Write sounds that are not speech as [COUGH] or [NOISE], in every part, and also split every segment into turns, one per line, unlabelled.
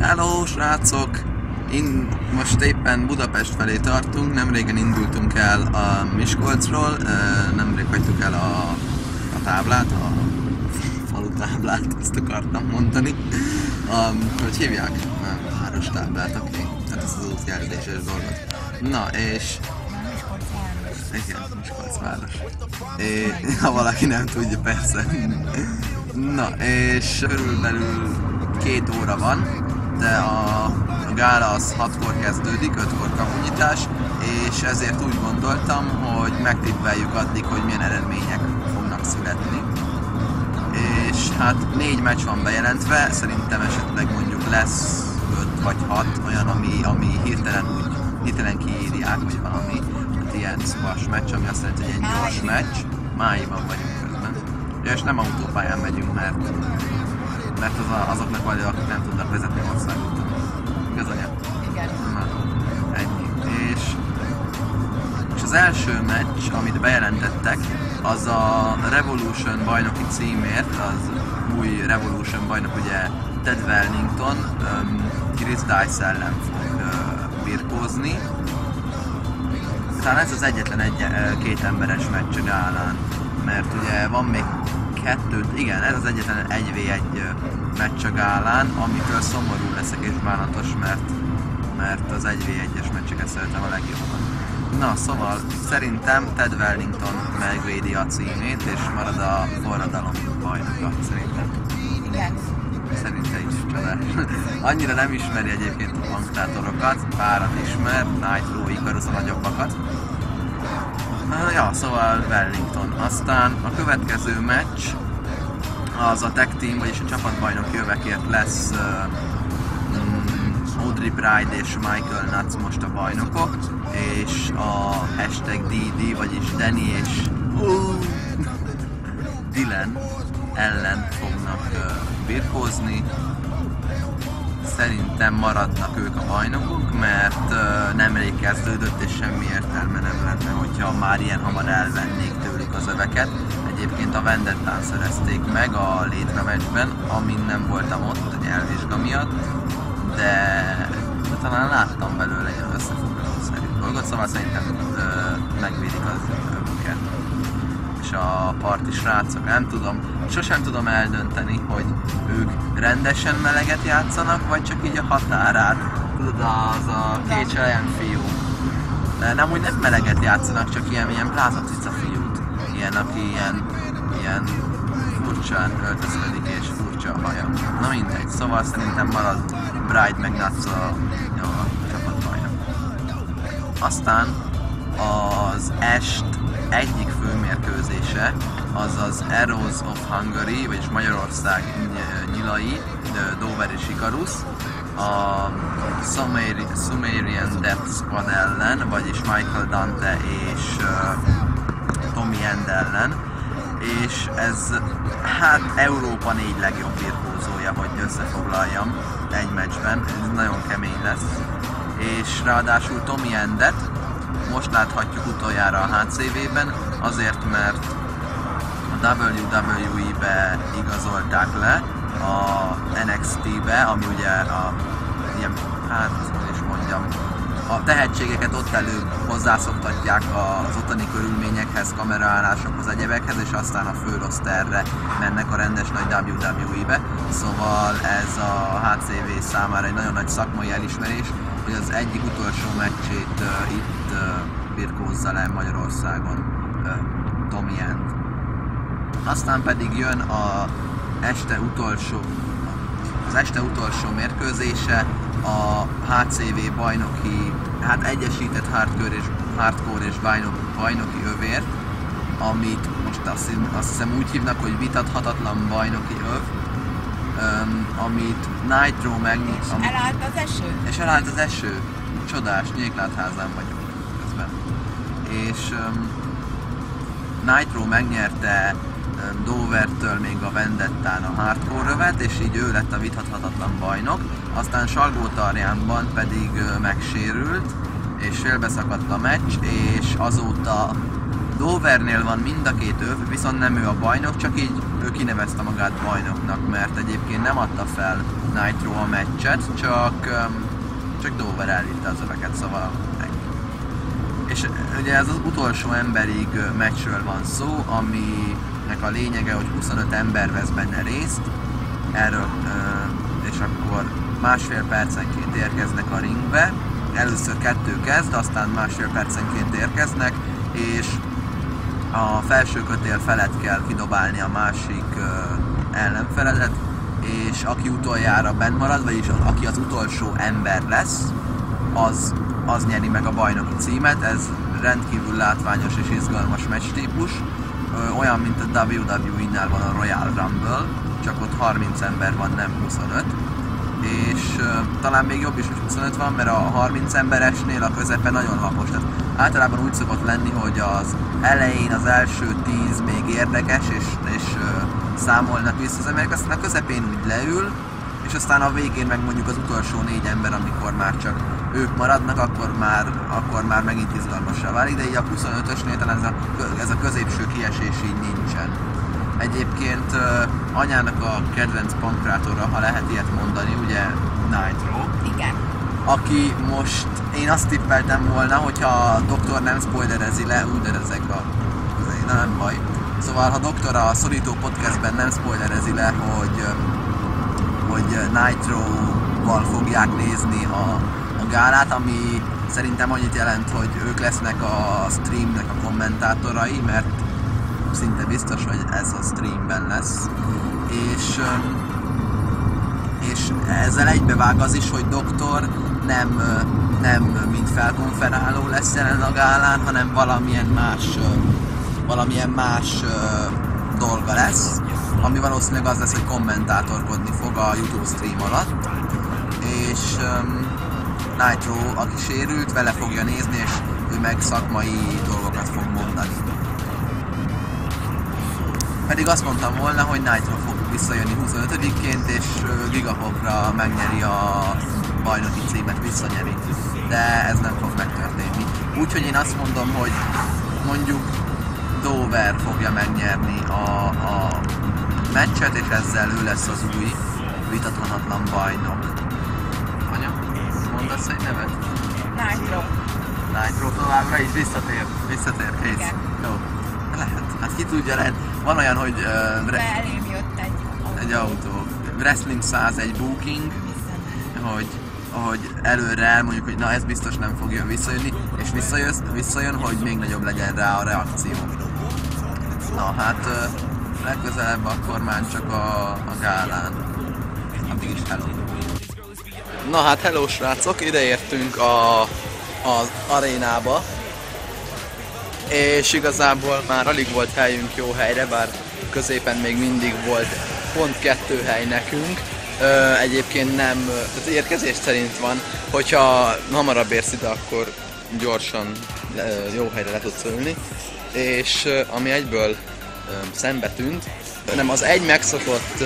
Hello, srácok! Én most éppen Budapest felé tartunk, nem régen indultunk el a Miskolcról, nemrég hagytuk el a, a táblát, a falu táblát, ezt akartam mondani. A, hogy hívják? A város táblát, oké. Okay. Hát ez az útjelzéses dolgot. Na, és igen, Miskolc város. É, ha valaki nem tudja, persze. Na, és körülbelül két óra van, de a, a gála az 6-kor kezdődik, 5-kor kapunyítás, és ezért úgy gondoltam, hogy megtippeljük addig, hogy milyen eredmények fognak születni. És hát négy meccs van bejelentve, szerintem esetleg mondjuk lesz 5 vagy 6 olyan, ami, ami hirtelen úgy, hirtelen kiírják, vagy valami hát ilyen squash meccs, ami azt jelenti, hogy egy gyors meccs. Májban vagyunk közben. Ja, és nem autópályán megyünk, mert mert az a, azoknak vagy, akik nem tudnak vezetni országúton. Igaz, anya?
Igen.
Na, ennyi. És, és az első meccs, amit bejelentettek, az a Revolution bajnoki címért, az új Revolution bajnok ugye Ted Wellington, um, Chris Dice ellen fog uh, birkózni. Talán ez az egyetlen egy, két emberes meccs gálán, mert ugye van még kettőt, igen, ez az egyetlen 1v1 meccs a gálán, amitől szomorú leszek és bánatos, mert, mert az 1v1-es meccseket szeretem a legjobban. Na, szóval szerintem Ted Wellington megvédi a címét, és marad a forradalom bajnoka, szerintem.
Igen.
Szerinte is csodás. [LAUGHS] Annyira nem ismeri egyébként a bankátorokat, párat ismer, Nitro, Icarus a nagyobbakat. Ja, szóval Wellington. Aztán a következő meccs az a tag team, vagyis a csapatbajnok jövekért lesz uh, Audrey Pride és Michael Nuts most a bajnokok, és a hashtag DD, vagyis Danny és uh, Dylan ellen fognak uh, birkózni. Szerintem maradnak ők a bajnokok, mert nemrég kezdődött és semmi értelme nem lenne, hogyha már ilyen hamar elvennék tőlük az öveket. Egyébként a Vendettán szerezték meg a létre meccsben, amin nem voltam ott a nyelvvizsga miatt, de, de talán láttam belőle ilyen összefoglalószerű dolgot, szóval szerintem megvédik az és a parti srácok, nem tudom, sosem tudom eldönteni, hogy ők rendesen meleget játszanak, vagy csak így a határát. Tudod, az a két fiú. De nem úgy nem meleget játszanak, csak ilyen, ilyen plázacica fiút. Ilyen, aki ilyen, ilyen furcsán öltözködik és furcsa a haja. Na mindegy, szóval szerintem marad Bride meg Nuts a, a csapatbajnok. Aztán az est egyik főmérkőzése az az Arrows of Hungary, vagyis Magyarország nyilai, Dover és Icarus, a Sumerian Death Squad ellen, vagyis Michael Dante és uh, Tommy End ellen, és ez hát Európa négy legjobb birkózója, hogy összefoglaljam egy meccsben, ez nagyon kemény lesz, és ráadásul Tommy Endet, most láthatjuk utoljára a HCV-ben, azért mert a WWE-be igazolták le, a NXT-be, ami ugye a ilyen, hát is mondjam, a tehetségeket ott előbb hozzászoktatják az ottani körülményekhez, kameraállásokhoz, egyebekhez, és aztán a főroszterre mennek a rendes nagy WWE-be. Szóval ez a HCV számára egy nagyon nagy szakmai elismerés, hogy az egyik utolsó meccsét uh, itt uh, birkózza le Magyarországon Tommy End. Aztán pedig jön a este utolsó, az este utolsó mérkőzése a HCV bajnoki, hát egyesített hardcore és, hardcore és bajnok, bajnoki övért, amit most azt, azt hiszem úgy hívnak, hogy vitathatatlan bajnoki öv, um, amit Nitro megnyit.
És elállt az eső?
És elállt az eső. Csodás, nyéklátházán vagyok. És um, Nitro megnyerte um, Dovertől még a Vendettán a hardcore övet, és így ő lett a vitathatatlan bajnok. Aztán Salgó Tarjánban pedig uh, megsérült, és félbeszakadt a meccs, és azóta Dovernél van mind a két öv, viszont nem ő a bajnok, csak így ő kinevezte magát bajnoknak, mert egyébként nem adta fel Nitro a meccset, csak, csak Dover elvitte az öveket, szóval. És ugye ez az utolsó emberig meccsről van szó, aminek a lényege, hogy 25 ember vesz benne részt, erről, és akkor másfél percenként érkeznek a ringbe, először kettő kezd, aztán másfél percenként érkeznek, és a felső kötél felett kell kidobálni a másik ellenfeledet, és aki utoljára bent marad, vagyis aki az utolsó ember lesz, az, az nyeri meg a bajnoki címet. Ez rendkívül látványos és izgalmas meccs típus. Olyan, mint a WWE-nál van a Royal Rumble, csak ott 30 ember van, nem 25 és talán még jobb is, hogy 25 van, mert a 30 emberesnél a közepe nagyon lapos. Tehát általában úgy szokott lenni, hogy az elején az első 10 még érdekes, és, és uh, számolnak vissza az emberek, aztán a közepén úgy leül, és aztán a végén meg mondjuk az utolsó négy ember, amikor már csak ők maradnak, akkor már, akkor már megint izgalmassá válik, de így a 25-ösnél talán ez a, ez a középső kiesés így nincsen. Egyébként anyának a kedvenc pankrátora, ha lehet ilyet mondani, ugye Nitro.
Igen.
Aki most, én azt tippeltem volna, hogyha a doktor nem spoilerezi le, úgy ezek a... Na nem baj. Szóval, ha doktor a Szorító podcastben nem spoilerezi le, hogy, hogy Nitro-val fogják nézni a, a gálát, ami szerintem annyit jelent, hogy ők lesznek a streamnek a kommentátorai, mert szinte biztos, hogy ez a streamben lesz. És, és ezzel egybevág az is, hogy doktor nem, nem mint felkonferáló lesz jelen a gálán, hanem valamilyen más, valamilyen más dolga lesz, ami valószínűleg az lesz, hogy kommentátorkodni fog a YouTube stream alatt. És um, Nitro, aki sérült, vele fogja nézni, és ő meg szakmai dolgokat fog mondani. Pedig azt mondtam volna, hogy Nitro fog visszajönni 25-ként, és Gigapopra megnyeri a bajnoki címet, visszanyeri. De ez nem fog megtörténni. Úgyhogy én azt mondom, hogy mondjuk Dover fogja megnyerni a, a meccset, és ezzel ő lesz az új vitatlanatlan bajnok. Anya, mondasz egy nevet?
Nitro.
Nitro továbbra is visszatér, visszatér, kész.
Igen.
Jó. Lehet, hát ki tudja, lehet. Van olyan, hogy uh,
Be elém jött egy autó.
egy autó. Wrestling 101 booking, hogy, hogy előre elmondjuk, hogy na ez biztos nem fogja visszajönni, és visszajön, visszajön, hogy még nagyobb legyen rá a reakció. Na hát uh, legközelebb akkor már csak a, a gálán. Addig is hello. Na hát hello srácok, ide értünk a, az arénába, és igazából már alig volt helyünk jó helyre, bár középen még mindig volt pont kettő hely nekünk. Ö, egyébként nem, tehát érkezés szerint van, hogyha hamarabb érsz ide, akkor gyorsan jó helyre le tudsz ülni. És ami egyből ö, szembe tűnt, nem az egy megszokott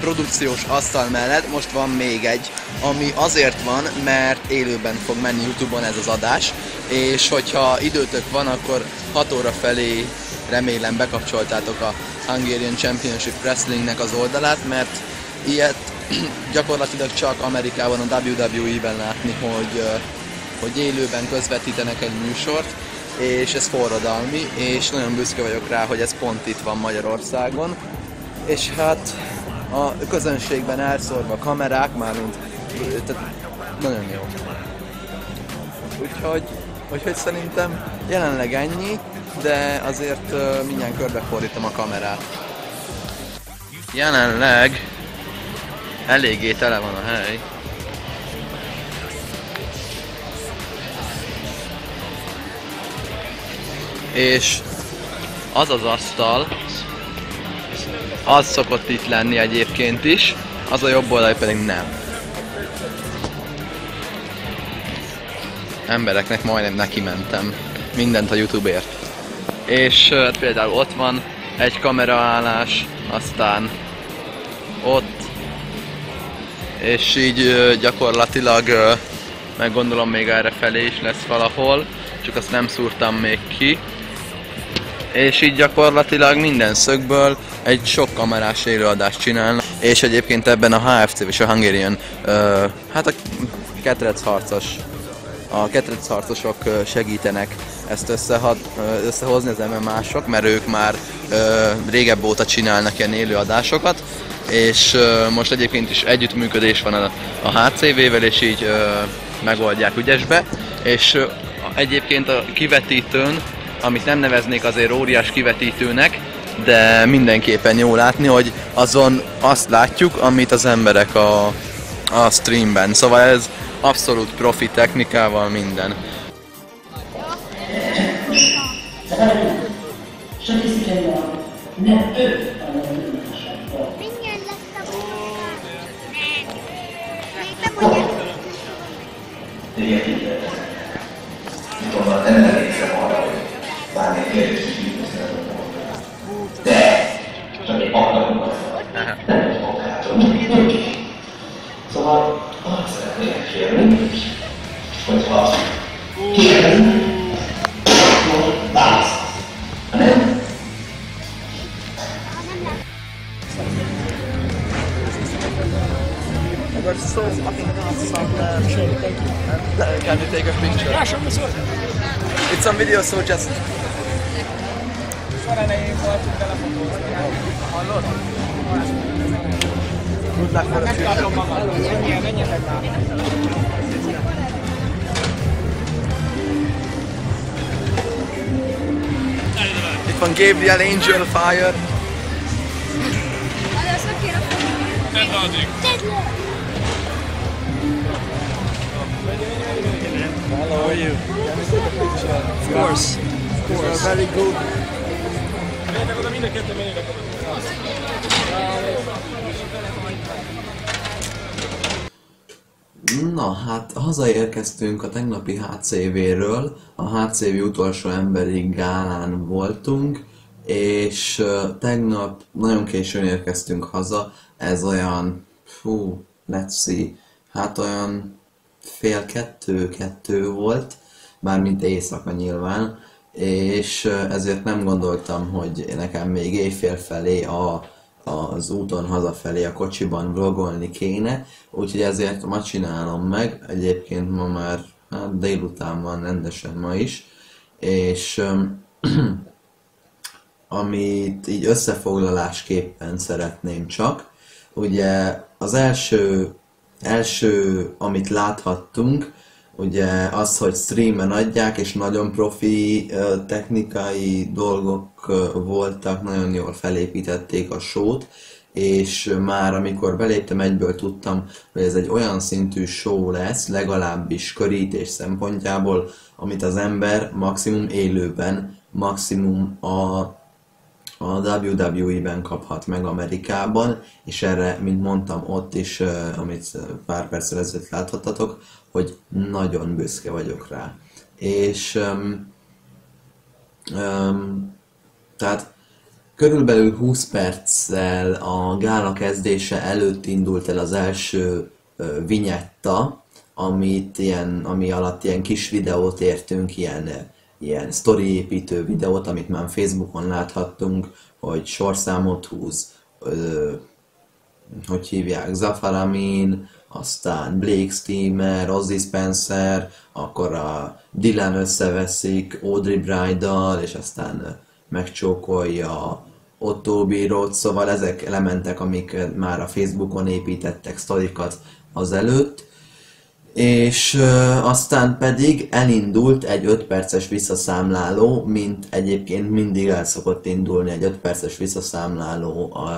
produkciós asztal mellett most van még egy, ami azért van, mert élőben fog menni Youtube-on ez az adás, és hogyha időtök van, akkor 6 óra felé remélem bekapcsoltátok a Hungarian Championship Wrestlingnek az oldalát, mert ilyet [CLEARS THROAT] gyakorlatilag csak Amerikában a WWE-ben látni, hogy, hogy élőben közvetítenek egy műsort, és ez forradalmi, és nagyon büszke vagyok rá, hogy ez pont itt van Magyarországon. És hát a közönségben elszórva kamerák, mármint tehát nagyon jó. Úgyhogy, úgyhogy szerintem jelenleg ennyi, de azért uh, mindjárt körbefordítom a kamerát. Jelenleg eléggé tele van a hely. És az az asztal, az szokott itt lenni egyébként is, az a jobb oldal pedig nem. Embereknek majdnem neki mentem. Mindent a Youtube-ért. És uh, például ott van egy kameraállás, aztán ott, és így gyakorlatilag meg gondolom még erre felé is lesz valahol, csak azt nem szúrtam még ki. És így gyakorlatilag minden szögből egy sok kamerás élőadást csinálnak. és egyébként ebben a HFC és a Hungarian, hát a ketrecharcos a ketrecharcosok ö, segítenek ezt összehad, összehozni az MMA-sok, mert ők már régebb óta csinálnak ilyen élő adásokat, és most egyébként is együttműködés van a, a HCV-vel, és így megoldják ügyesbe, és egyébként a kivetítőn, amit nem neveznék azért óriás kivetítőnek, de mindenképpen jó látni, hogy azon azt látjuk, amit az emberek a, a streamben. Szóval ez abszolút profi technikával minden.
Mindjárt lesz a
time to take a picture. Yeah, show me. It's a video, so just. Good luck for the future. Angel Fire.
Adesso
che! You? Of course. Of course. very good. Na hát hazaérkeztünk a tegnapi HCV-ről, a HCV utolsó emberi gálán voltunk, és tegnap nagyon későn érkeztünk haza, ez olyan, fú, let's see, hát olyan fél kettő, kettő volt, mármint éjszaka nyilván, és ezért nem gondoltam, hogy nekem még éjfél felé a, az úton hazafelé a kocsiban vlogolni kéne, úgyhogy ezért ma csinálom meg, egyébként ma már hát délután van rendesen ma is, és [CLEARS THROAT] amit így összefoglalásképpen szeretném csak, ugye az első, első amit láthattunk, ugye az, hogy streamen adják, és nagyon profi technikai dolgok voltak, nagyon jól felépítették a sót, és már amikor beléptem, egyből tudtam, hogy ez egy olyan szintű show lesz, legalábbis körítés szempontjából, amit az ember maximum élőben, maximum a a WWE-ben kaphat meg Amerikában, és erre, mint mondtam ott is, amit pár perccel ezelőtt láthattatok, hogy nagyon büszke vagyok rá. És um, um, tehát körülbelül 20 perccel a gála kezdése előtt indult el az első ö, vinyetta, amit ilyen, ami alatt ilyen kis videót értünk, ilyen, ilyen sztoriépítő videót, amit már Facebookon láthattunk, hogy sorszámot húz, ö, hogy hívják, Zafar Amin, aztán Blake Steamer, Ozzy Spencer, akkor a Dylan összeveszik Audrey Bridal, és aztán megcsókolja Otto Bírót, szóval ezek elementek, amik már a Facebookon építettek sztorikat azelőtt, és aztán pedig elindult egy 5 perces visszaszámláló, mint egyébként mindig el szokott indulni egy 5 perces visszaszámláló a,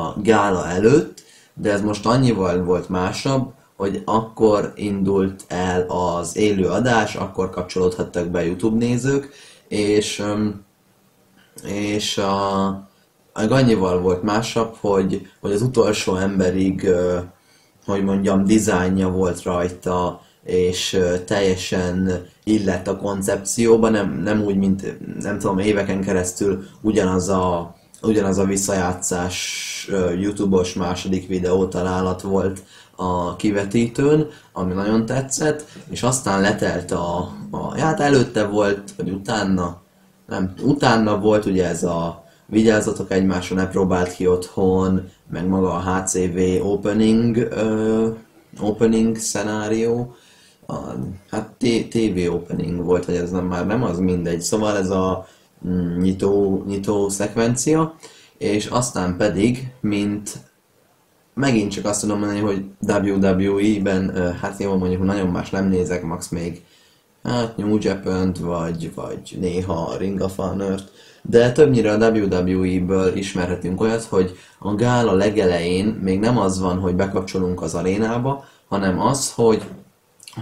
a gála előtt, de ez most annyival volt másabb, hogy akkor indult el az élő adás, akkor kapcsolódhattak be YouTube nézők, és, és a, annyival volt másabb, hogy, hogy az utolsó emberig, hogy mondjam, dizájnja volt rajta, és teljesen illett a koncepcióba, nem, nem úgy, mint nem tudom, éveken keresztül ugyanaz a, ugyanaz a visszajátszás YouTube-os második videó találat volt a kivetítőn, ami nagyon tetszett, és aztán letelt a, a hát előtte volt, vagy utána, nem, utána volt ugye ez a, vigyázzatok egymásra, ne próbált ki otthon, meg maga a HCV opening, ö, opening szenárió, a, hát TV opening volt, hogy ez nem, már nem az mindegy, szóval ez a mm, nyitó, nyitó szekvencia, és aztán pedig, mint megint csak azt tudom mondani, hogy WWE-ben, hát jó, mondjuk nagyon más nem nézek, max még hát New japan vagy, vagy néha Ring of Honor-t, de többnyire a WWE-ből ismerhetünk olyat, hogy a gála legelején még nem az van, hogy bekapcsolunk az arénába, hanem az, hogy,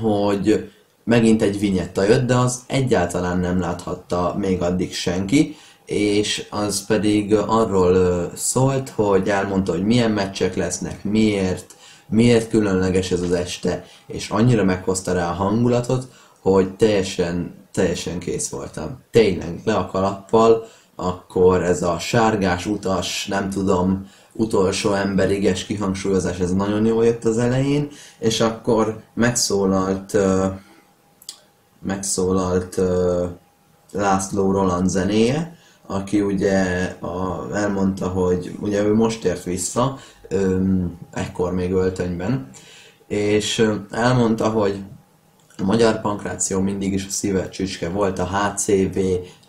hogy megint egy vinyetta jött, de az egyáltalán nem láthatta még addig senki, és az pedig arról szólt, hogy elmondta, hogy milyen meccsek lesznek, miért, miért különleges ez az este, és annyira meghozta rá a hangulatot, hogy teljesen, teljesen kész voltam. Tényleg, le a kalappal, akkor ez a sárgás utas, nem tudom, utolsó emberiges kihangsúlyozás, ez nagyon jól jött az elején, és akkor megszólalt, megszólalt László Roland zenéje, aki ugye a, elmondta, hogy ugye ő most ért vissza, ekkor még öltönyben, és elmondta, hogy a magyar pankráció mindig is a szíve csücske volt, a HCV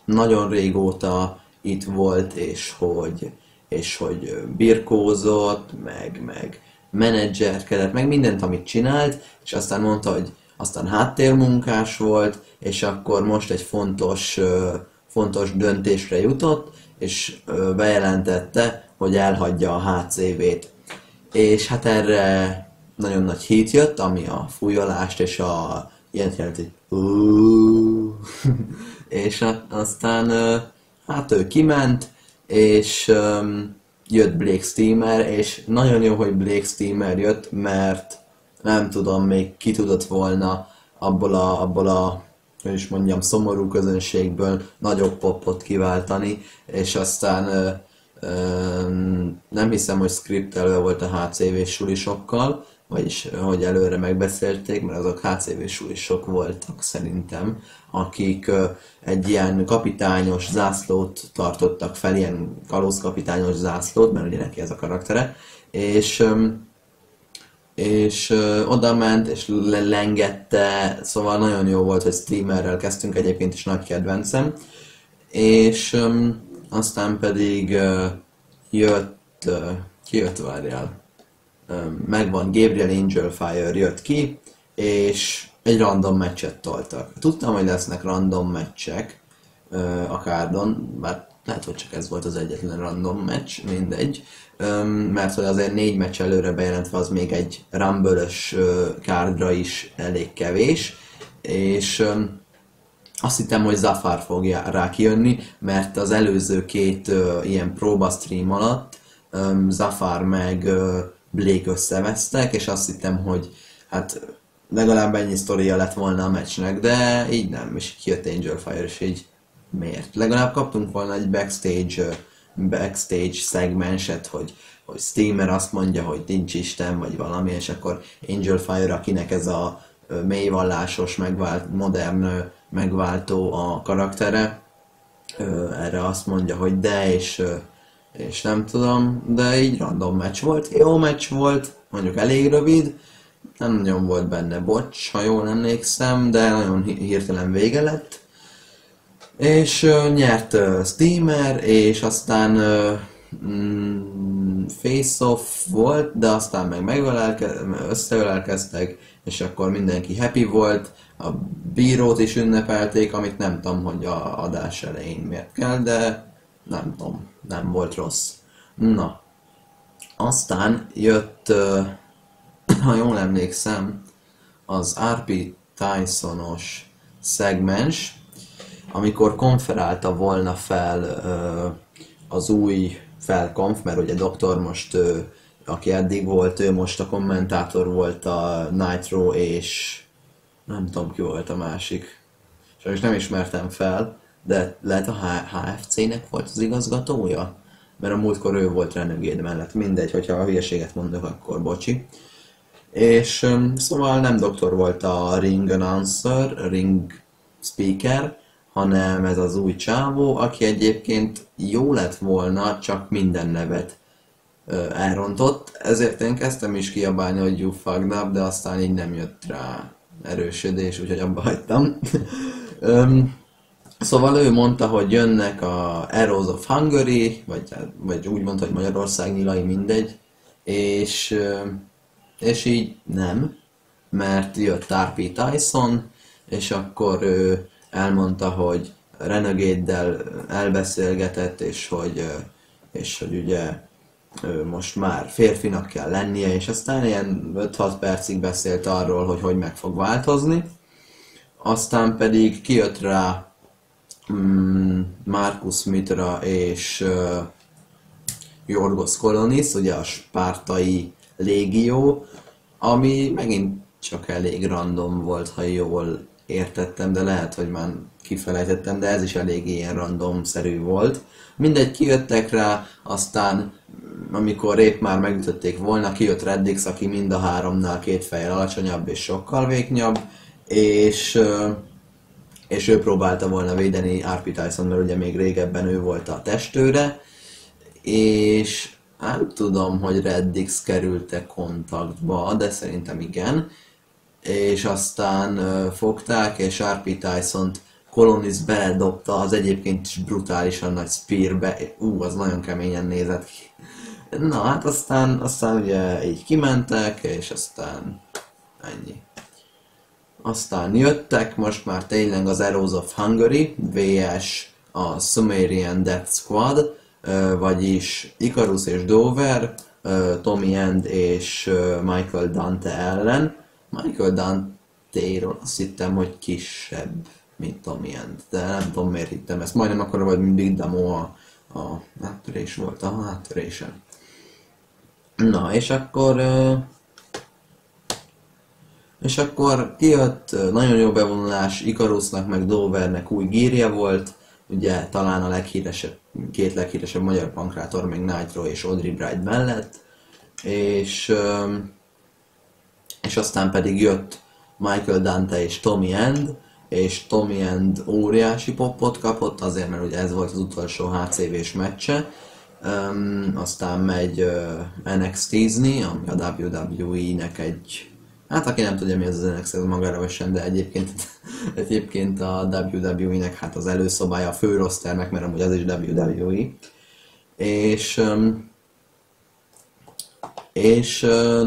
nagyon régóta itt volt, és hogy, és hogy birkózott, meg, meg menedzserkedett, meg mindent, amit csinált, és aztán mondta, hogy aztán háttérmunkás volt, és akkor most egy fontos, fontos döntésre jutott, és bejelentette, hogy elhagyja a HCV-t. És hát erre nagyon nagy hit jött, ami a fújolást és a ilyen jelenti, "Úúúú." [LAUGHS] és aztán hát ő kiment, és jött Blake Steamer, és nagyon jó, hogy Blake Steamer jött, mert nem tudom, még ki tudott volna abból a, abból a hogy is mondjam, szomorú közönségből nagyobb popot kiváltani, és aztán ö, ö, nem hiszem, hogy scriptelve volt a HCV sulisokkal, vagyis hogy előre megbeszélték, mert azok HCV sulisok voltak szerintem, akik egy ilyen kapitányos zászlót tartottak fel, ilyen kalózkapitányos zászlót, mert ugye neki ez a karaktere, és és ö, oda ment, és le- lengette, szóval nagyon jó volt, hogy streamerrel kezdtünk, egyébként is nagy kedvencem. És aztán pedig jött, ki jött, várjál, megvan Gabriel Angel Fire jött ki, és egy random meccset toltak. Tudtam, hogy lesznek random meccsek a kárdon, bár lehet, hogy csak ez volt az egyetlen random meccs, mindegy. Mert hogy azért négy meccs előre bejelentve az még egy rumble kárdra is elég kevés, és azt hittem, hogy Zafar fog rá kijönni, mert az előző két ilyen próba stream alatt Zafar meg Blake összevesztek, és azt hittem, hogy hát legalább ennyi sztoria lett volna a meccsnek, de így nem, és kijött Angel Fire, és így miért? Legalább kaptunk volna egy backstage, backstage szegmenset, hogy, hogy Steamer azt mondja, hogy nincs Isten, vagy valami, és akkor Angel Fire, akinek ez a mélyvallásos, megvált, modern megváltó a karaktere, erre azt mondja, hogy de, és, és nem tudom, de így random meccs volt. Jó meccs volt, mondjuk elég rövid, nem nagyon volt benne bocs, ha jól emlékszem, de nagyon hi- hirtelen vége lett. És ö, nyert ö, Steamer, és aztán ö, mm, face-off volt, de aztán meg megölelke- összeölelkeztek, és akkor mindenki happy volt. A bírót is ünnepelték, amit nem tudom, hogy a adás elején miért kell, de nem tudom, nem volt rossz. Na, aztán jött, [CLEARS THROAT] ha jól emlékszem, az RP Tysonos szegmens, amikor konferálta volna fel az új felkonf, mert ugye doktor most, aki eddig volt, ő most a kommentátor volt a Nitro, és nem tudom ki volt a másik. Sajnos nem ismertem fel, de lehet a HFC-nek volt az igazgatója? Mert a múltkor ő volt Renegade mellett. Mindegy, hogyha a hülyeséget mondok, akkor bocsi. És szóval nem doktor volt a ring announcer, ring speaker, hanem ez az új csávó, aki egyébként jó lett volna, csak minden nevet elrontott, ezért én kezdtem is kiabálni, hogy you fucked up, de aztán így nem jött rá erősödés, úgyhogy abba hagytam. [LAUGHS] Szóval ő mondta, hogy jönnek a Arrows of Hungary, vagy, vagy úgy mondta, hogy Magyarország nyilai, mindegy, és, és így nem, mert jött R.P. Tyson, és akkor ő elmondta, hogy Renegade-del elbeszélgetett, és hogy, és hogy ugye most már férfinak kell lennie, és aztán ilyen 5-6 percig beszélt arról, hogy hogy meg fog változni. Aztán pedig kijött rá mm, Marcus Mitra és uh, Jorgos Kolonis, ugye a spártai légió, ami megint csak elég random volt, ha jól értettem, de lehet, hogy már kifelejtettem, de ez is elég ilyen random-szerű volt. Mindegy, kijöttek rá, aztán amikor épp már megütötték volna, kijött Reddix, aki mind a háromnál két fejjel alacsonyabb és sokkal véknyabb, és, és ő próbálta volna védeni R.P. Tyson, mert ugye még régebben ő volt a testőre, és nem tudom, hogy Reddix került-e kontaktba, de szerintem igen, és aztán fogták, és R.P. Tyson-t beledobta az egyébként is brutálisan nagy spearbe, ú, az nagyon keményen nézett ki. Na hát aztán, aztán ugye így kimentek, és aztán ennyi. Aztán jöttek most már tényleg az Arrows of Hungary, VS a Sumerian Death Squad, vagyis Icarus és Dover, Tommy End és Michael Dante ellen. Michael Dante-ról azt hittem, hogy kisebb, mint Tommy End, de nem tudom miért hittem ezt. Majdnem akkor vagy mint Big Damo a, a áttörés volt a háttörésen. Na, és akkor... És akkor kijött nagyon jó bevonulás, Ikarusnak meg Dovernek új gírja volt, ugye talán a leghíresebb, két leghíresebb magyar pankrátor még Nitro és Audrey Bride mellett, és, és aztán pedig jött Michael Dante és Tommy End, és Tommy End óriási popot kapott, azért mert ugye ez volt az utolsó HCV-s meccse, Um, aztán megy uh, NXT-zni, ami a WWE-nek egy... Hát aki nem tudja mi az az NXT, az magára vesen, de egyébként, [LAUGHS] egyébként a WWE-nek hát az előszobája a fő rosternek, mert amúgy az is WWE. És, és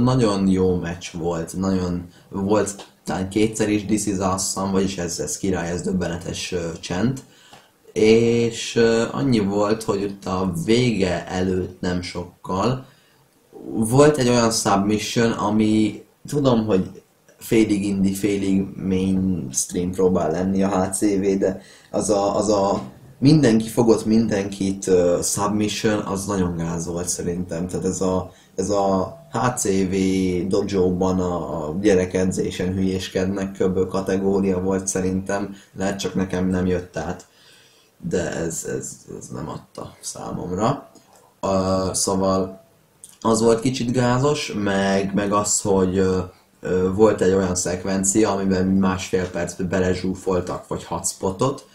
nagyon jó meccs volt, nagyon volt talán kétszer is This is Awesome, vagyis ez, ez király, ez döbbenetes csend és annyi volt, hogy ott a vége előtt nem sokkal volt egy olyan submission, ami tudom, hogy félig indie, félig mainstream próbál lenni a HCV, de az a, az a mindenki fogott mindenkit uh, submission, az nagyon gáz volt szerintem. Tehát ez a, ez a HCV dojo-ban a gyerekedzésen hülyéskednek köbö kategória volt szerintem, lehet csak nekem nem jött át de ez, ez, ez nem adta számomra. Uh, szóval az volt kicsit gázos, meg, meg az, hogy uh, volt egy olyan szekvencia, amiben másfél percben belezsúfoltak, vagy hotspotot.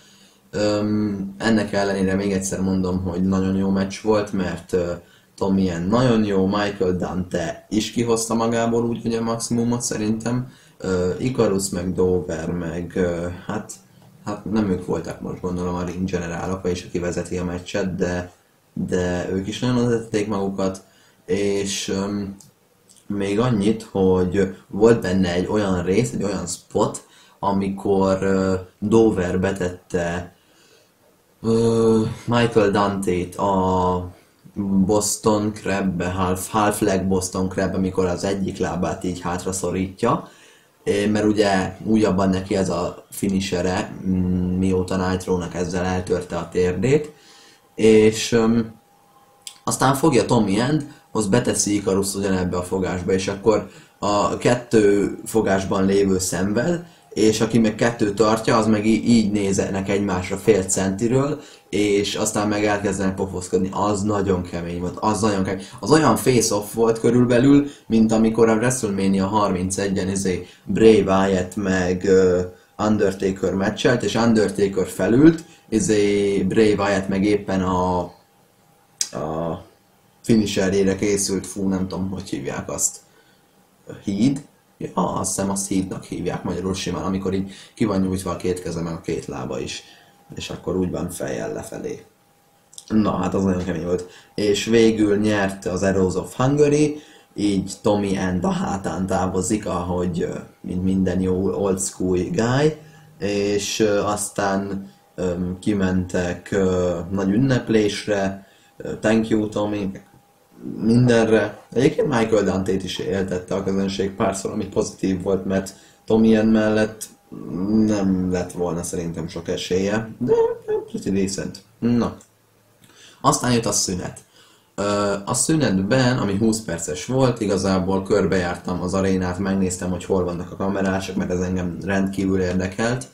Um, ennek ellenére még egyszer mondom, hogy nagyon jó meccs volt, mert uh, Tom ilyen nagyon jó, Michael Dante is kihozta magából úgy, hogy a maximumot szerintem. Uh, Icarus, meg Dover, meg uh, hát hát nem ők voltak most gondolom a ring generálok, vagyis aki vezeti a meccset, de, de ők is nagyon vezették magukat, és um, még annyit, hogy volt benne egy olyan rész, egy olyan spot, amikor uh, Dover betette uh, Michael Dante-t a Boston Crabbe, half, half leg Boston Crab, amikor az egyik lábát így hátra szorítja, mert ugye újabban neki ez a finishere, mm, mióta Nitro-nak ezzel eltörte a térdét, és um, aztán fogja Tommy End, az beteszi Icarus ugyanebbe a fogásba, és akkor a kettő fogásban lévő szenved, és aki meg kettő tartja, az meg így néznek egymásra fél centiről, és aztán meg elkezdenek pofoszkodni. Az nagyon kemény volt, az nagyon kemény. Az olyan face-off volt körülbelül, mint amikor a WrestleMania 31-en izé Bray Wyatt meg, uh, Undertaker meccselt, és Undertaker felült, izé Bray Wyatt meg éppen a, a finisherjére készült, fú, nem tudom, hogy hívják azt. Híd? Ja, azt hiszem azt hídnak hívják magyarul simán, amikor így ki van nyújtva a két keze, a két lába is. És akkor úgy van fejjel lefelé. Na, hát az nagyon kemény volt. És végül nyert az Arrows of Hungary, így Tommy End a hátán távozik, ahogy mint minden jó old school guy, és aztán kimentek nagy ünneplésre, thank you Tommy, mindenre. Egyébként Michael Dante-t is éltette a közönség párszor, ami pozitív volt, mert Tommy End mellett nem lett volna szerintem sok esélye, de pretty decent. Na, aztán jött a szünet. A szünetben, ami 20 perces volt, igazából körbejártam az arénát, megnéztem, hogy hol vannak a kamerások, mert ez engem rendkívül érdekelt,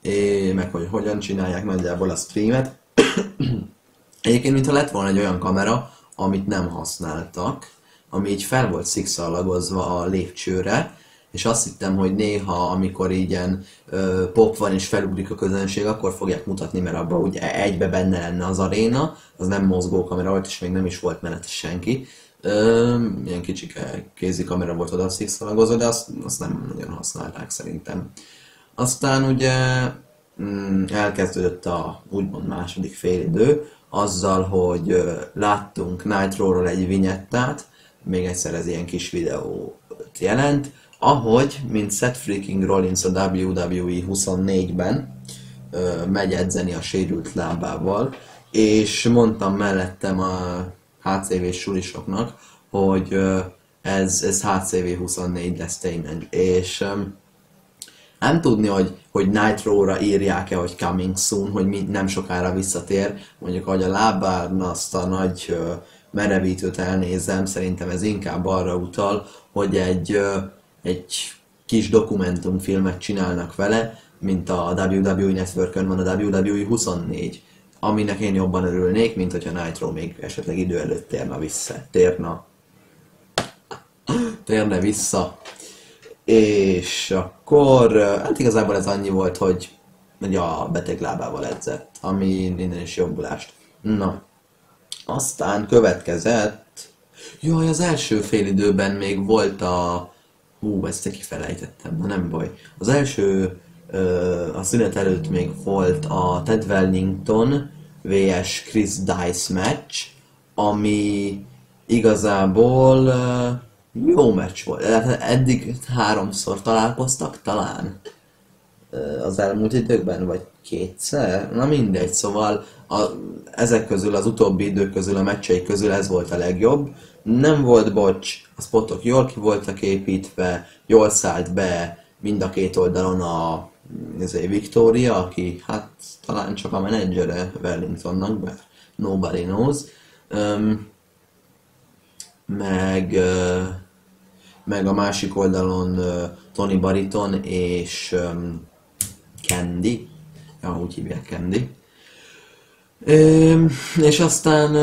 é, meg hogy hogyan csinálják nagyjából a streamet. [COUGHS] Egyébként, mintha lett volna egy olyan kamera, amit nem használtak, ami így fel volt szikszalagozva a lépcsőre, és azt hittem, hogy néha, amikor ilyen pop van és felugrik a közönség, akkor fogják mutatni, mert abban ugye egybe benne lenne az aréna, az nem mozgó kamera volt, és még nem is volt mellette senki. Ö, ilyen kicsike kézi kamera volt oda szikszalagozva, de azt, azt nem nagyon használták szerintem. Aztán ugye mm, elkezdődött a úgymond második félidő, azzal, hogy láttunk Nitro-ról egy vinyettát, még egyszer ez ilyen kis videót jelent, ahogy, mint Seth Freaking Rollins a WWE 24-ben ö, megy edzeni a sérült lábával, és mondtam mellettem a HCV sulisoknak, hogy ez, ez HCV 24 lesz tényleg, és nem tudni, hogy, hogy Nitro-ra írják-e, hogy coming soon, hogy mi nem sokára visszatér. Mondjuk, hogy a lábán azt a nagy merevítőt elnézem, szerintem ez inkább arra utal, hogy egy, egy kis dokumentumfilmet csinálnak vele, mint a WWE Networkön van a WWE 24, aminek én jobban örülnék, mint hogyha Nitro még esetleg idő előtt térna vissza. Térna. Térne vissza. És akkor, hát igazából ez annyi volt, hogy, hogy a beteg lábával edzett, ami innen is jobbulást. Na, aztán következett, jaj, az első fél időben még volt a, hú, ezt kifelejtettem, na nem baj. Az első, ö, a szünet előtt még volt a Ted Wellington vs Chris Dice match, ami igazából ö, jó meccs volt. Hát Eddig háromszor találkoztak talán az elmúlt időkben, vagy kétszer, na mindegy, szóval a, ezek közül, az utóbbi idők közül, a meccsei közül ez volt a legjobb. Nem volt bocs, a spotok jól ki voltak építve, jól szállt be mind a két oldalon a ezért Victoria, aki hát talán csak a menedzsere Wellingtonnak, mert nobody knows. Um, meg, ö, meg a másik oldalon Tony Bariton és Candy, ja, úgy hívják Candy. És aztán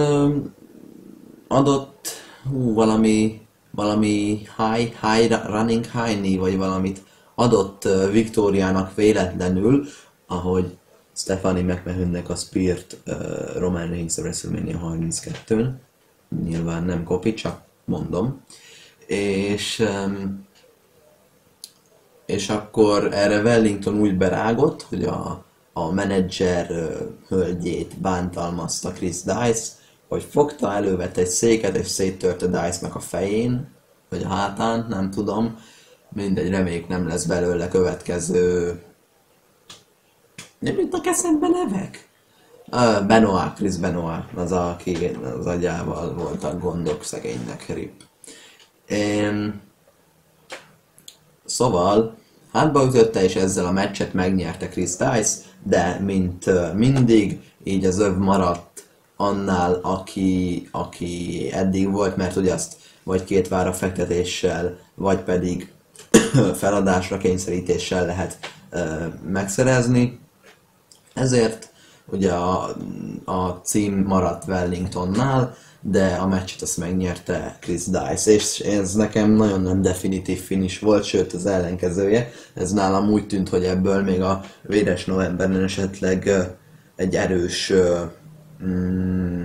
adott hú, valami, valami high, high, running high vagy valamit adott Viktóriának véletlenül, ahogy Stephanie McMahonnek a Speart uh, Roman Reigns a WrestleMania 32-n. Nyilván nem kopi, csak mondom. És és akkor erre Wellington úgy berágott, hogy a, a menedzser hölgyét bántalmazta Chris Dice, hogy fogta, elővette egy széket, és széttörte Dice-nak a fején, vagy a hátán, nem tudom. Mindegy, reméljük nem lesz belőle következő... Nem jutnak eszembe nevek? Benoit, Chris Benoit, az, aki az agyával voltak gondok szegénynek, rip. Szóval hátba ütötte, és ezzel a meccset megnyerte Chris Dice, de mint mindig, így az öv maradt annál, aki, aki eddig volt, mert ugye azt vagy két vára fektetéssel, vagy pedig [COUGHS] feladásra kényszerítéssel lehet ö, megszerezni. Ezért ugye a, a cím maradt Wellingtonnál, de a meccset azt megnyerte Chris Dice, és ez nekem nagyon nem definitív finish volt, sőt az ellenkezője. Ez nálam úgy tűnt, hogy ebből még a véres novemberben esetleg egy erős mm,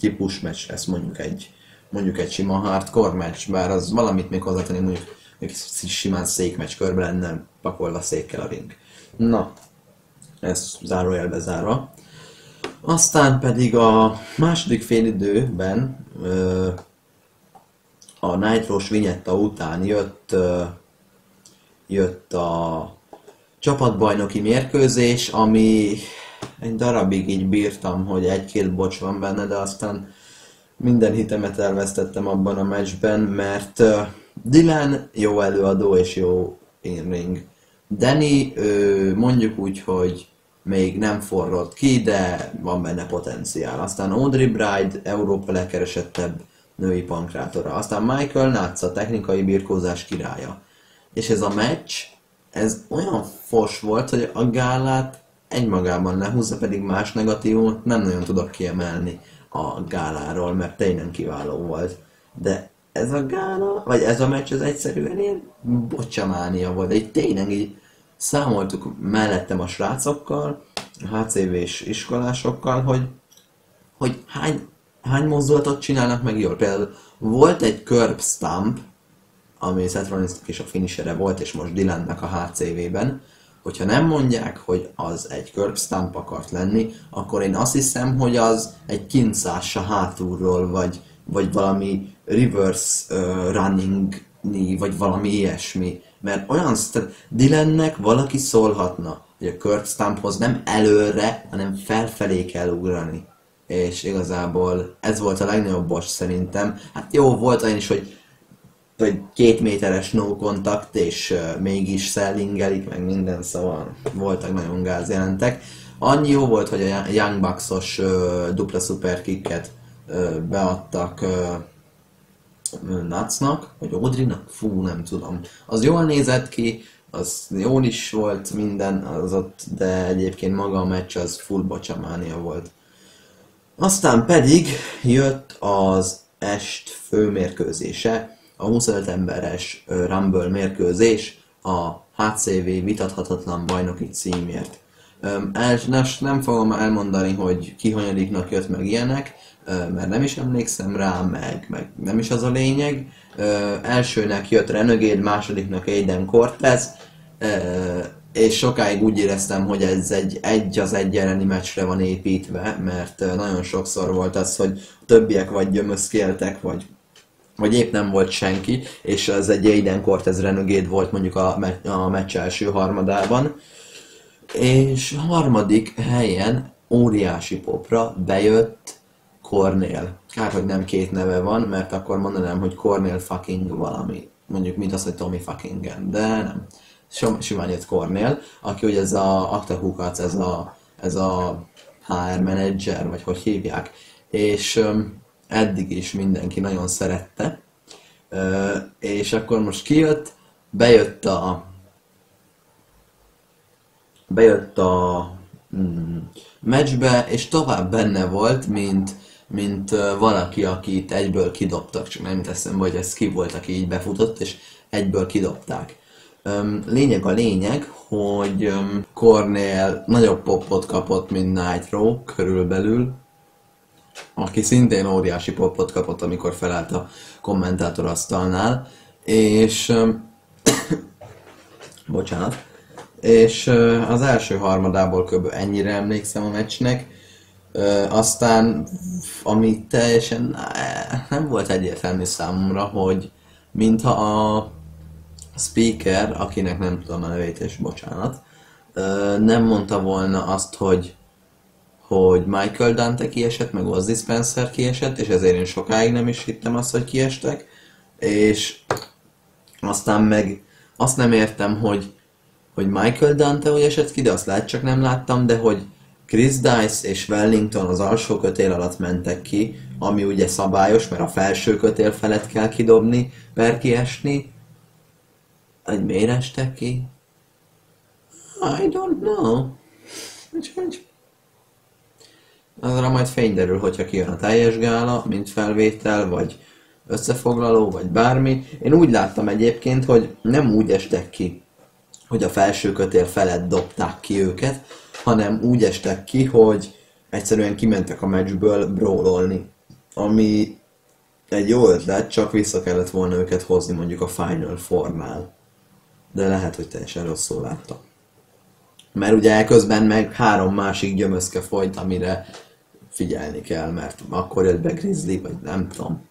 típus meccs lesz, mondjuk egy, mondjuk egy sima hardcore meccs, bár az valamit még hozzátenni, mondjuk egy simán székmeccs körbe lenne pakolva székkel a ring. Na, ez zárójelbe zárva. Aztán pedig a második félidőben a Nitro-s vinyetta után jött, jött a csapatbajnoki mérkőzés, ami egy darabig így bírtam, hogy egy-két bocs van benne, de aztán minden hitemet elvesztettem abban a meccsben, mert Dylan jó előadó és jó in-ring. Danny mondjuk úgy, hogy még nem forrott ki, de van benne potenciál. Aztán Audrey Bride, Európa legkeresettebb női pankrátora. Aztán Michael Natsa, technikai birkózás királya. És ez a meccs, ez olyan fos volt, hogy a gálát egymagában lehúzza, pedig más negatívumot nem nagyon tudok kiemelni a gáláról, mert tényleg kiváló volt. De ez a gála, vagy ez a meccs, ez egyszerűen ilyen bocsamánia volt, egy tényleg így számoltuk mellettem a srácokkal, a HCV-s iskolásokkal, hogy, hogy hány, hány mozdulatot csinálnak meg jól. Például volt egy curb stump, ami Seth Rollinsnak is a finishere volt, és most Dylannek a HCV-ben, hogyha nem mondják, hogy az egy curb stump akart lenni, akkor én azt hiszem, hogy az egy kincása hátulról, vagy, vagy valami reverse uh, running vagy valami ilyesmi. Mert olyan, tehát Dylannek valaki szólhatna, hogy a curb stumphoz nem előre, hanem felfelé kell ugrani. És igazából ez volt a legnagyobb boss szerintem. Hát jó, volt olyan is, hogy vagy két méteres no kontakt, és uh, mégis szellingelik, meg minden, szóval voltak nagyon gázjelentek. Annyi jó volt, hogy a Young Bucks-os uh, dupla superkicket uh, beadtak uh, Natsnak, vagy Audrinak, fú, nem tudom. Az jól nézett ki, az jól is volt minden, az ott, de egyébként maga a meccs az full bocsamánia volt. Aztán pedig jött az est főmérkőzése, a 25 emberes Rumble mérkőzés a HCV vitathatatlan bajnoki címért. El, nem fogom elmondani, hogy ki hanyadiknak jött meg ilyenek, mert nem is emlékszem rá, meg, meg nem is az a lényeg. Elsőnek jött Renegade, másodiknak Aiden Cortez, és sokáig úgy éreztem, hogy ez egy egy az egy elleni meccsre van építve, mert nagyon sokszor volt az, hogy többiek vagy gyömöszkéltek, vagy vagy épp nem volt senki, és az egy Aiden Cortez Renegade volt mondjuk a, me- a meccs első harmadában. És harmadik helyen óriási popra bejött Cornél. Kár, hogy nem két neve van, mert akkor mondanám, hogy Cornél fucking valami. Mondjuk, mint az, hogy Tommy fuckingen, de nem. Simán jött Cornél, aki ugye ez a Akta Hukac, ez a, ez a HR menedzser, vagy hogy hívják. És um, eddig is mindenki nagyon szerette. És akkor most kijött, bejött a bejött a mm, meccsbe, és tovább benne volt, mint, mint valaki, akit egyből kidobtak, csak nem teszem, hogy ez ki volt, aki így befutott, és egyből kidobták. Lényeg a lényeg, hogy Cornél nagyobb popot kapott, mint Nitro körülbelül, aki szintén óriási popot kapott, amikor felállt a kommentátor asztalnál, és [COUGHS] bocsánat, és az első harmadából kb. ennyire emlékszem a meccsnek, aztán ami teljesen nem volt egyértelmű számomra, hogy mintha a speaker, akinek nem tudom a nevét, és bocsánat, nem mondta volna azt, hogy hogy Michael Dante kiesett, meg Ozzy Spencer kiesett, és ezért én sokáig nem is hittem azt, hogy kiestek, és aztán meg azt nem értem, hogy, hogy Michael Dante hogy esett ki, de azt lehet csak nem láttam, de hogy Chris Dice és Wellington az alsó kötél alatt mentek ki, ami ugye szabályos, mert a felső kötél felett kell kidobni, per kiesni. Hogy miért estek ki? I don't know. Azra majd fény derül, hogyha kijön a teljes gála, mint felvétel, vagy összefoglaló, vagy bármi. Én úgy láttam egyébként, hogy nem úgy estek ki, hogy a felső kötél felett dobták ki őket, hanem úgy estek ki, hogy egyszerűen kimentek a meccsből brawlolni. Ami egy jó ötlet, csak vissza kellett volna őket hozni mondjuk a Final Four-nál. De lehet, hogy teljesen rosszul láttam. Mert ugye közben meg három másik gyömözke folyt, amire figyelni kell, mert akkor jött be Grizzly, vagy nem tudom.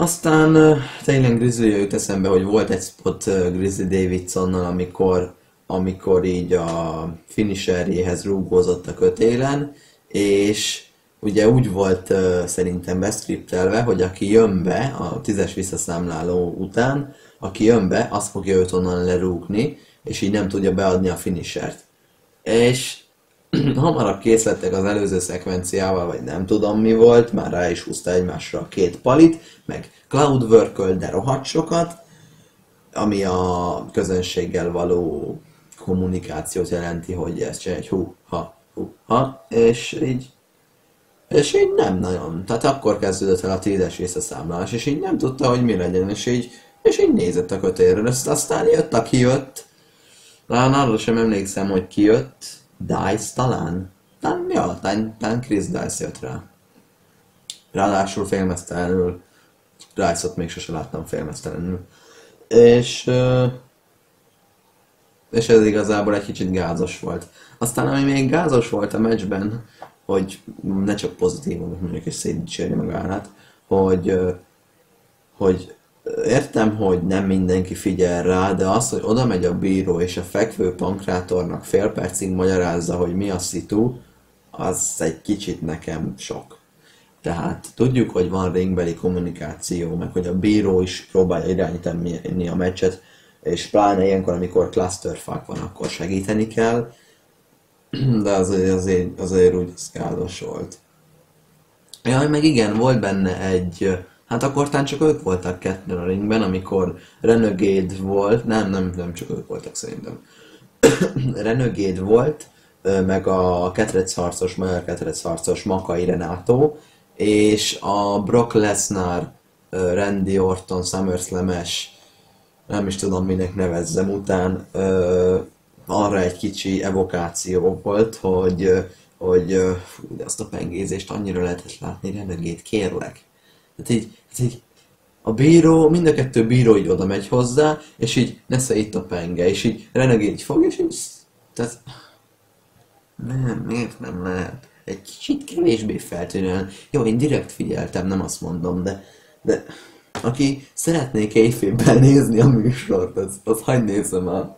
Aztán tényleg Grizzly jut eszembe, hogy volt egy spot Grizzly Davidsonnal, amikor, amikor így a finisherjéhez rúgózott a kötélen, és ugye úgy volt szerintem beszkriptelve, hogy aki jön be a tízes visszaszámláló után, aki jön be, azt fogja őt onnan lerúgni, és így nem tudja beadni a finishert. És [CLEARS THROAT] hamarabb kész lettek az előző szekvenciával, vagy nem tudom mi volt, már rá is húzta egymásra a két palit, meg cloudwork de rohadt sokat, ami a közönséggel való kommunikációt jelenti, hogy ez csak egy hú, ha, hú, ha, és így és így nem nagyon. Tehát akkor kezdődött el a tízes visszaszámlálás, és így nem tudta, hogy mi legyen, és így, és így nézett a kötélről. Aztán jött, aki jött. Talán arra sem emlékszem, hogy ki jött. Dice talán? Talán, ja, talán, talán Chris Dice jött rá. Ráadásul félmeztelenül. Dice-ot még sose láttam félmeztelenül. És... És ez igazából egy kicsit gázos volt. Aztán ami még gázos volt a meccsben, hogy ne csak pozitív, mondjuk is szétdicsérni magát, hogy, hogy értem, hogy nem mindenki figyel rá, de az, hogy oda megy a bíró és a fekvő pankrátornak fél percig magyarázza, hogy mi a szitu, az egy kicsit nekem sok. Tehát tudjuk, hogy van ringbeli kommunikáció, meg hogy a bíró is próbálja irányítani a meccset, és pláne ilyenkor, amikor clusterfuck van, akkor segíteni kell, de azért, azért, azért úgy szkálos volt. Jaj, meg igen, volt benne egy, hát akkor talán csak ők voltak ketten a ringben, amikor Renegade volt, nem, nem, nem csak ők voltak szerintem. [COUGHS] Renegade volt, meg a ketrec harcos, magyar ketrec harcos Makai Renátó, és a Brock Lesnar, Randy Orton, SummerSlam-es, nem is tudom minek nevezzem után, arra egy kicsi evokáció volt, hogy, hogy fú, de azt a pengézést annyira lehetett látni, renegét, kérlek. Hát így, hát így a bíró, mind a kettő bíró így oda megy hozzá, és így nesze itt a penge, és így renegét így fog, és így, tehát nem, miért nem lehet? Egy kicsit kevésbé feltűnően. Jó, én direkt figyeltem, nem azt mondom, de, de aki szeretnék éjfélben nézni a műsort, az, az hagyd nézem el.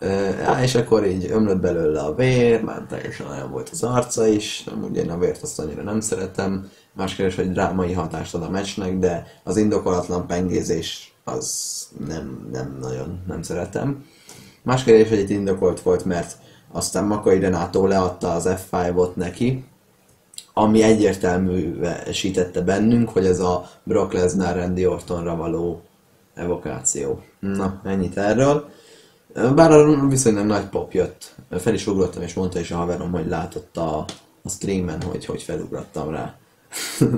Ja, és akkor így ömlött belőle a vér, már teljesen olyan volt az arca is, nem ugye én a vért azt annyira nem szeretem, más kérdés, hogy drámai hatást ad a meccsnek, de az indokolatlan pengézés az nem, nem nagyon nem szeretem. Más kérdés, hogy itt indokolt volt, mert aztán Makai Renátó leadta az F5-ot neki, ami egyértelműsítette bennünk, hogy ez a Brock Lesnar Randy Ortonra való evokáció. Na, ennyit erről. Bár viszonylag nagy pop jött. Fel is ugrottam, és mondta is a haverom, hogy látott a, streamen, hogy hogy felugrottam rá. [LAUGHS]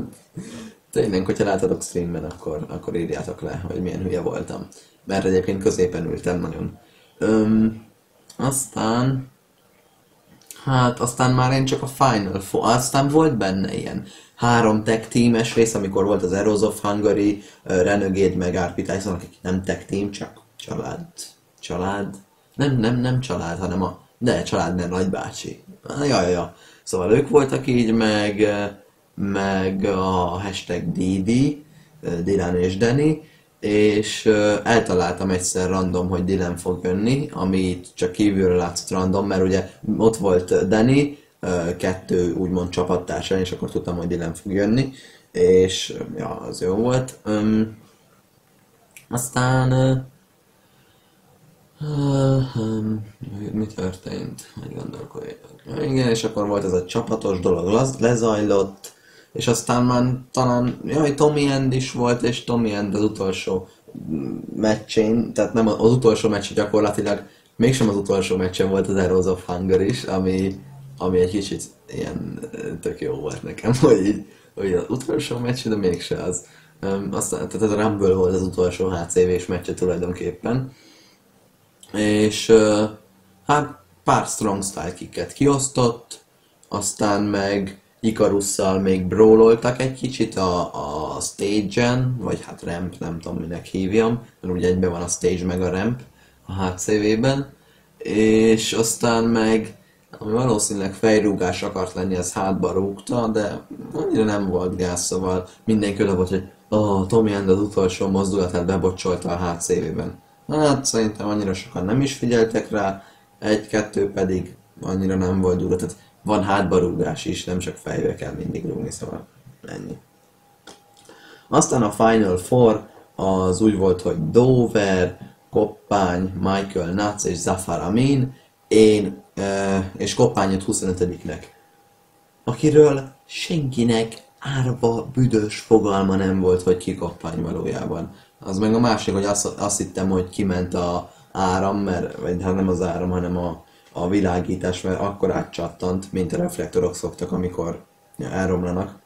Tényleg, hogyha láttatok streamben, akkor, akkor írjátok le, hogy milyen hülye voltam. Mert egyébként középen ültem nagyon. Öm, aztán... Hát aztán már én csak a Final Four, aztán volt benne ilyen három tech teames rész, amikor volt az Eros of Hungary, Renegade meg RP Tyson, akik nem tech team, csak család, család, nem, nem, nem család, hanem a, de család, mert nagybácsi. Ja, ja, ja. Szóval ők voltak így, meg, meg a hashtag Didi, Dylan és Danny, és eltaláltam egyszer random, hogy Dylan fog jönni, ami csak kívülről látszott random, mert ugye ott volt Danny, kettő úgymond csapattársa, és akkor tudtam, hogy Dylan fog jönni, és ja, az jó volt. Aztán uh, um, mi történt? Hogy gondolkodjak. Igen, és akkor volt ez a csapatos dolog, lezajlott, és aztán már talán, jaj, Tommy End is volt, és Tommy End az utolsó meccsén, tehát nem az utolsó meccs gyakorlatilag, mégsem az utolsó meccsen volt az Arrows of Hunger is, ami ami egy kicsit ilyen tök jó volt nekem, [LAUGHS] hogy így, hogy az utolsó meccs, de mégse az. Um, aztán, tehát ez a Rumble volt az utolsó HCV-s meccse tulajdonképpen. És hát pár strong style kicket kiosztott, aztán meg Ikarusszal még brawloltak egy kicsit a, a stage-en, vagy hát ramp, nem tudom minek hívjam, mert ugye egyben van a stage meg a ramp a HCV-ben, és aztán meg ami valószínűleg fejrúgás akart lenni, az hátba rúgta, de annyira nem volt gáz, szóval mindenki oda volt, hogy oh, Tommy End az utolsó mozdulatát bebocsolta a HCV-ben. Hát szerintem annyira sokan nem is figyeltek rá, egy-kettő pedig annyira nem volt durva, tehát van hátbarúgás is, nem csak fejbe kell mindig rúgni, szóval ennyi. Aztán a Final Four az úgy volt, hogy Dover, Koppány, Michael Nuts és Zafar Amin, én és Koppány jött 25-nek, akiről senkinek árva büdös fogalma nem volt, hogy ki Koppány valójában. Az meg a másik, hogy azt, azt hittem, hogy kiment a áram, mert, vagy hát nem az áram, hanem a, a világítás, mert akkor átcsattant, mint a reflektorok szoktak, amikor elromlanak.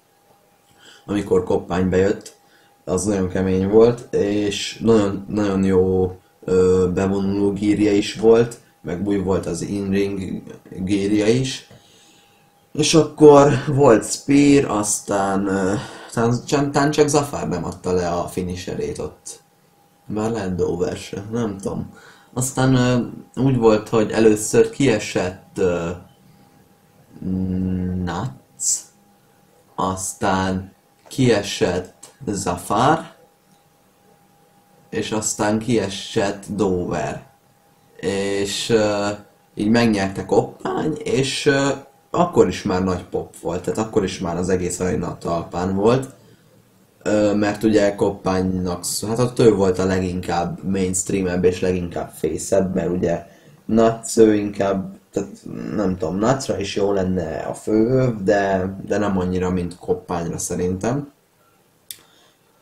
Amikor koppány bejött, az nagyon kemény volt, és nagyon, nagyon jó ö, bevonuló gírja is volt, meg új volt az in-ring gírja is. És akkor volt Spear, aztán talán csak Zafar nem adta le a finisherét ott. Lehet Dover se, nem tudom. Aztán ö, úgy volt, hogy először kiesett ö, Nuts, aztán kiesett Zafar, és aztán kiesett Dover. És ö, így megnyerte Koppány, és ö, akkor is már nagy pop volt, tehát akkor is már az egész arena a talpán volt. Mert ugye Koppánynak, hát ott ő volt a leginkább mainstreamebb és leginkább fészebb, mert ugye Nuts ő inkább, tehát nem tudom, Nutsra is jó lenne a főhöv, de, de nem annyira, mint Koppányra szerintem.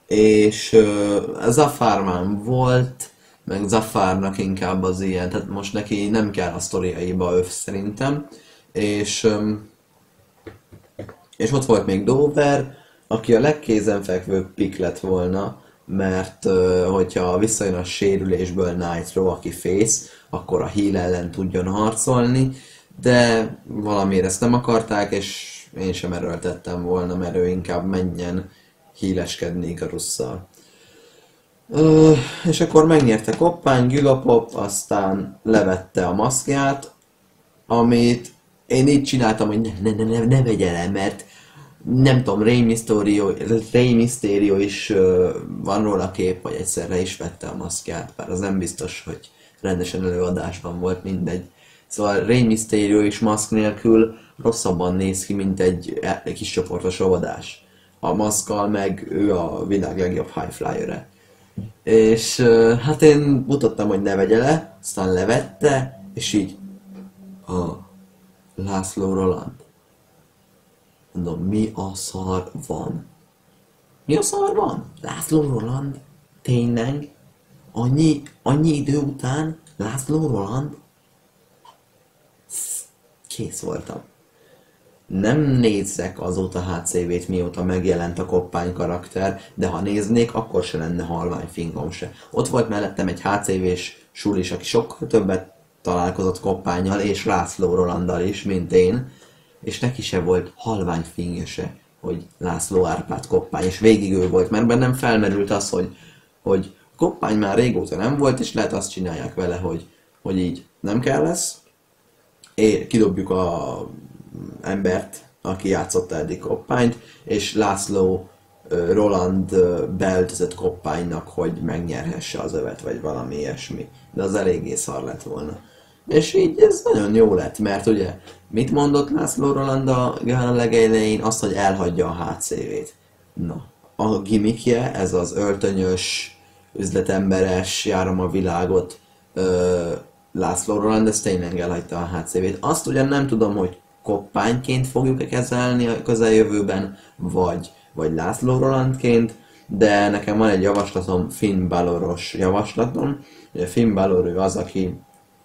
És uh, Zafar már volt, meg Zafarnak inkább az ilyen, tehát most neki nem kell a sztoriaiba öv szerintem. És, és ott volt még Dover, aki a legkézenfekvőbb pick lett volna, mert hogyha visszajön a sérülésből Nitro, aki face, akkor a heal ellen tudjon harcolni, de valamiért ezt nem akarták, és én sem erőltettem volna, mert ő inkább menjen híleskedni Ikarusszal. Uh, és akkor megnyerte Koppány, Gigapop, aztán levette a maszkját, amit én így csináltam, hogy ne, ne, ne, ne, ne vegye mert nem tudom, Rey Mysterio, Rey Mysterio is uh, van róla kép, vagy egyszerre is vette a maszkját, bár az nem biztos, hogy rendesen előadásban volt, mindegy. Szóval Rey Mysterio is maszk nélkül rosszabban néz ki, mint egy, egy kis csoportos óvodás. A maszkkal meg ő a világ legjobb high flyer-e. És uh, hát én mutattam, hogy ne vegye le, aztán levette, és így a László Roland. Mondom, mi a szar van? Mi a szar van? László Roland? Tényleg? Annyi, annyi idő után László Roland? Kész voltam. Nem nézzek azóta HCV-t, mióta megjelent a koppány karakter, de ha néznék, akkor se lenne halvány fingom se. Ott volt mellettem egy HCV-s sulis, aki sokkal többet találkozott koppányjal, és László Rolanddal is, mint én, és neki se volt halvány fingja se, hogy László Árpád koppány, és végig ő volt, mert bennem felmerült az, hogy, hogy koppány már régóta nem volt, és lehet azt csinálják vele, hogy, hogy így nem kell lesz, é, kidobjuk a embert, aki játszotta eddig koppányt, és László Roland beöltözött koppánynak, hogy megnyerhesse az övet, vagy valami ilyesmi. De az eléggé szar lett volna. És így ez nagyon jó lett, mert ugye mit mondott László Roland a Gána legelején? Azt, hogy elhagyja a HCV-t. Na, a gimmickje, ez az öltönyös, üzletemberes, járom a világot ö, László Roland, ez tényleg elhagyta a HCV-t. Azt ugyan nem tudom, hogy koppányként fogjuk-e kezelni a közeljövőben, vagy, vagy László Rolandként, de nekem van egy javaslatom, Finn Baloros javaslatom. Ugye Finn Balor ő az, aki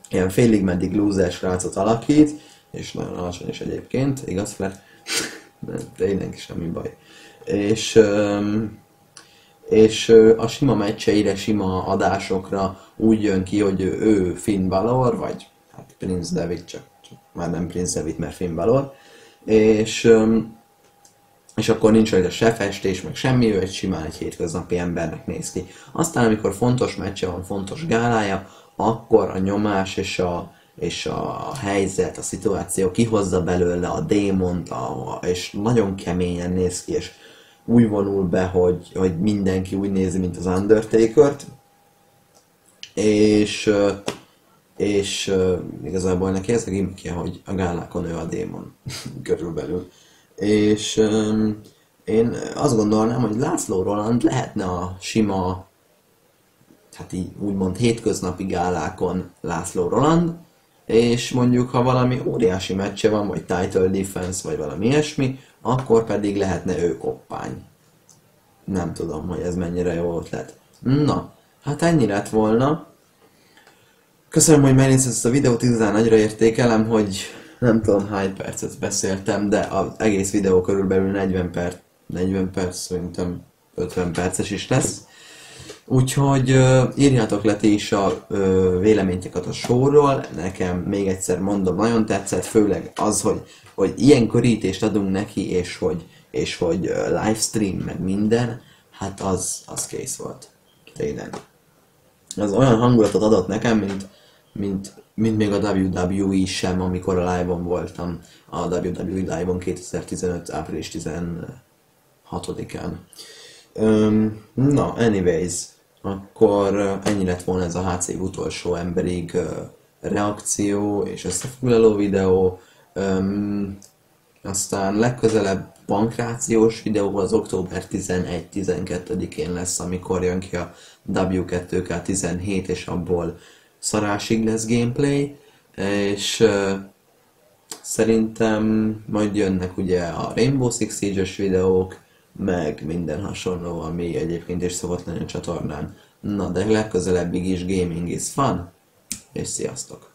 ilyen félig meddig loser srácot alakít, és nagyon alacsony is egyébként, igaz? Nem, tényleg semmi baj. És, és a sima meccseire, sima adásokra úgy jön ki, hogy ő, Finn Balor, vagy hát Prince David, csak, csak már nem Prince David, mert Finn Balor, és, és akkor nincs rajta se festés, meg semmi, ő egy simán egy hétköznapi embernek néz ki. Aztán, amikor fontos meccse van, fontos gálája, akkor a nyomás és a, és a helyzet, a szituáció kihozza belőle a démont, a, és nagyon keményen néz ki, és úgy vonul be, hogy, hogy mindenki úgy nézi, mint az Undertaker-t, és, és igazából neki ez a gimmickje, hogy a gálákon ő a démon [LAUGHS] körülbelül. És én azt gondolnám, hogy László Roland lehetne a sima, hát így úgymond hétköznapi gálákon László Roland, és mondjuk, ha valami óriási meccse van, vagy title defense, vagy valami ilyesmi, akkor pedig lehetne ő koppány. Nem tudom, hogy ez mennyire jó ötlet. Na, hát ennyi lett volna. Köszönöm, hogy megnézted ezt a videót, igazán nagyra értékelem, hogy nem tudom hány percet beszéltem, de az egész videó körülbelül 40 perc, 40 perc, szerintem 50 perces is lesz. Úgyhogy uh, írjátok le ti is a uh, véleményeket a showról, nekem még egyszer mondom, nagyon tetszett, főleg az, hogy, hogy ilyen körítést adunk neki, és hogy, és hogy livestream, meg minden, hát az, az kész volt. Tényleg. Az olyan hangulatot adott nekem, mint, mint, mint még a WWE sem, amikor a live-on voltam, a WWE live-on 2015. április 16-án. Um, na, anyways, akkor ennyi lett volna ez a HC utolsó emberig uh, reakció és összefoglaló videó. Um, aztán legközelebb bankrációs videó az október 11-12-én lesz, amikor jön ki a W2K17, és abból szarásig lesz gameplay, és uh, szerintem majd jönnek ugye a Rainbow Six Siege-es videók, meg minden hasonló, ami egyébként is szokott lenni a csatornán. Na, de legközelebbig is gaming is fun, és sziasztok!